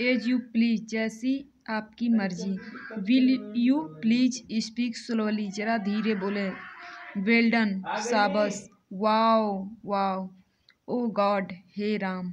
As you please जैसी आपकी मर्ज़ी। Will you please speak slowly ज़रा धीरे बोले। वेल्डन शाबस वाओ वाओ। ओ गॉड हे राम।